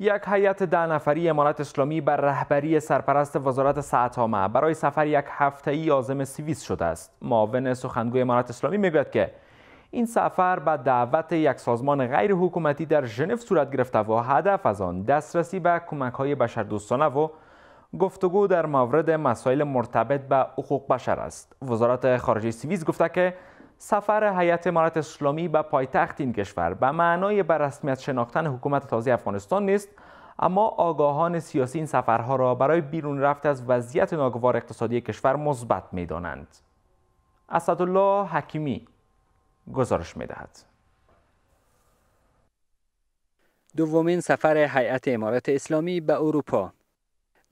یک هیئت ده نفری امارت اسلامی بر رهبری سرپرست وزارت سعتامه برای سفر یک هفته ای عازم سوئیس شده است. معاون سخنگوی امارت اسلامی می‌گوید که این سفر به دعوت یک سازمان غیر حکومتی در ژنو صورت گرفته و هدف از آن دسترسی به کمک های بشردوستانه و گفتگو در مورد مسائل مرتبط به حقوق بشر است. وزارت خارجه سوئیس گفته که سفر هیئت امارت اسلامی به پایتخت این کشور. به معنای به رسمیت شناختن حکومت تازه افغانستان نیست اما آگاهان سیاسی این سفرها را برای بیرون رفت از وضعیت ناگوار اقتصادی کشور مثبت می‌دانند. اسدالله حکیمی گزارش می‌دهد. دومین سفر هیئت امارت اسلامی به اروپا.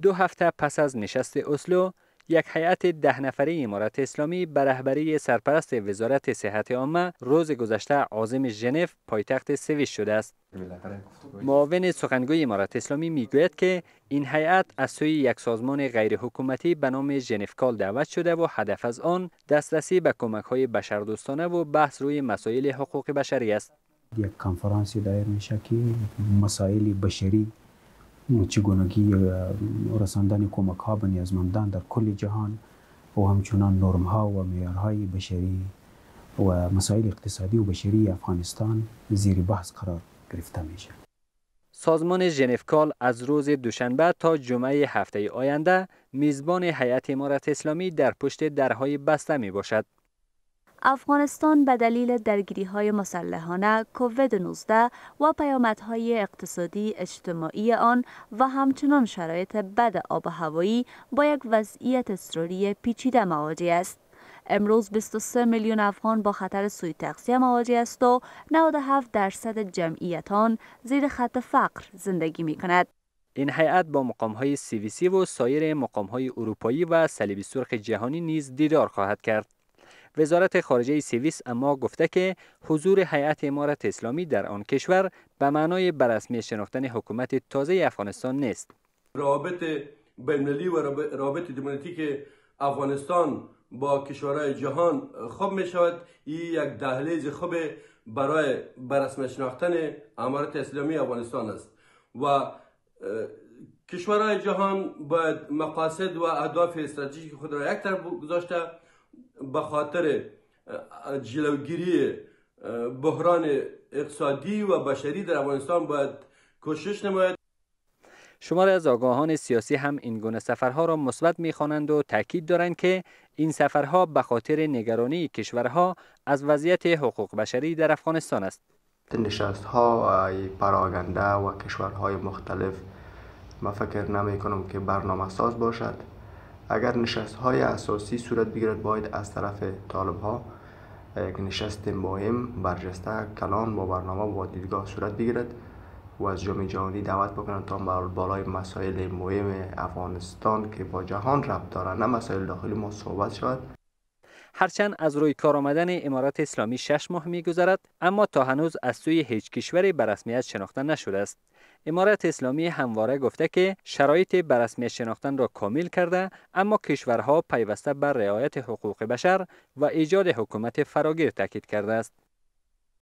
دو هفته پس از نشست اسلو یک هیئت ده نفره امارت اسلامی به رهبری سرپرست وزارت صحت عامه روز گذشته عازم ژنو پایتخت سوئیس شده است. معاون سخنگوی امارت اسلامی می‌گوید که این هیئت از سوی یک سازمان غیر حکومتی به نام ژنفکال دعوت شده و هدف از آن دسترسی به کمک های بشردوستانه و بحث روی مسائل حقوق بشری است. یک کنفرانسی دایر میشه که مسائل بشری چگونگی رساندن کمک ها به نیازمندان در کل جهان و همچنان نرم ها و معیارهای بشری و مسائل اقتصادی و بشری افغانستان زیر بحث قرار گرفته میشه سازمان ژنفکال از روز دوشنبه تا جمعه هفته آینده میزبان هیئت امارت اسلامی در پشت درهای بسته می باشد. افغانستان به دلیل درگیری های مسلحانه کووید 19 و پیامدهای اقتصادی اجتماعی آن و همچنان شرایط بد آب و هوایی با یک وضعیت اضطراری پیچیده مواجه است. امروز 23 میلیون افغان با خطر سوی تغذیه مواجه است و 97 درصد جمعیت آن زیر خط فقر زندگی می کند. این هیئت با مقام های سیویسی و سایر مقام های اروپایی و صلیب سرخ جهانی نیز دیدار خواهد کرد. وزارت خارجه سوئیس اما گفته که حضور هیئت امارت اسلامی در آن کشور به معنای برسمی شناختن حکومت تازه افغانستان نیست. روابط بین‌المللی و روابط دیپلماتیک افغانستان با کشورهای جهان خوب می شود این یک دهلیز خوب برای برسمی شناختن امارت اسلامی افغانستان است و کشورهای جهان باید مقاصد و اهداف استراتژیک خود را یک طرف گذاشته به خاطر جلوگیری بحران اقتصادی و بشری در افغانستان باید کوشش نماید شمار از آگاهان سیاسی هم این گونه سفرها را مثبت می‌خوانند و تاکید دارند که این سفرها به خاطر نگرانی کشورها از وضعیت حقوق بشری در افغانستان است. نشست ها پراگنده و کشورهای مختلف ما فکر نمی کنم که برنامه ساز باشد اگر نشست های اساسی صورت بگیرد باید از طرف طالب ها یک نشست مهم برجسته کلان با برنامه با دیدگاه صورت بگیرد و از جامعه جهانی دعوت بکنند تا بالای مسائل مهم افغانستان که با جهان ربط دارند نه مسائل داخلی ما صحبت شود. هرچند از روی کار آمدن امارات اسلامی شش ماه می گذرد اما تا هنوز از سوی هیچ کشوری به رسمیت شناخته نشده است. امارت اسلامی همواره گفته که شرایط به رسمیت شناختن را کامل کرده اما کشورها پیوسته بر رعایت حقوق بشر و ایجاد حکومت فراگیر تاکید کرده است.